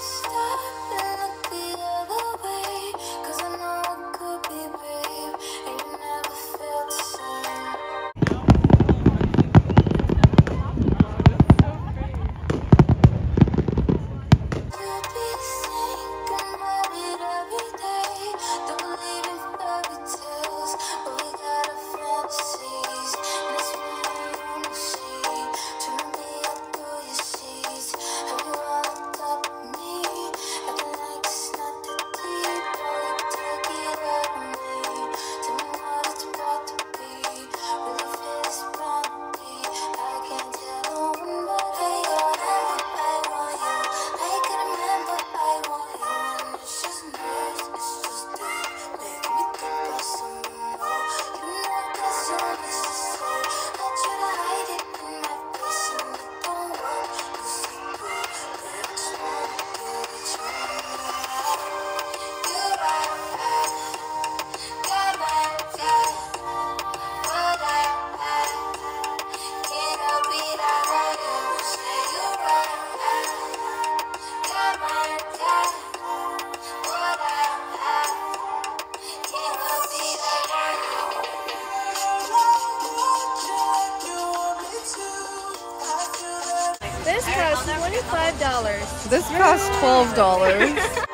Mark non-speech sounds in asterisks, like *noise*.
lost. This costs twenty-five dollars. This costs twelve dollars. *laughs*